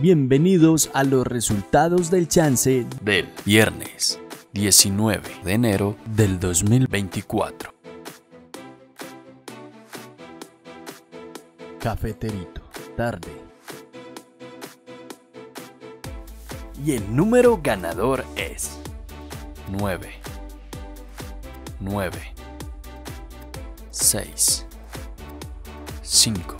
Bienvenidos a los resultados del chance del viernes 19 de enero del 2024. Cafeterito, tarde. Y el número ganador es 9, 9, 6, 5.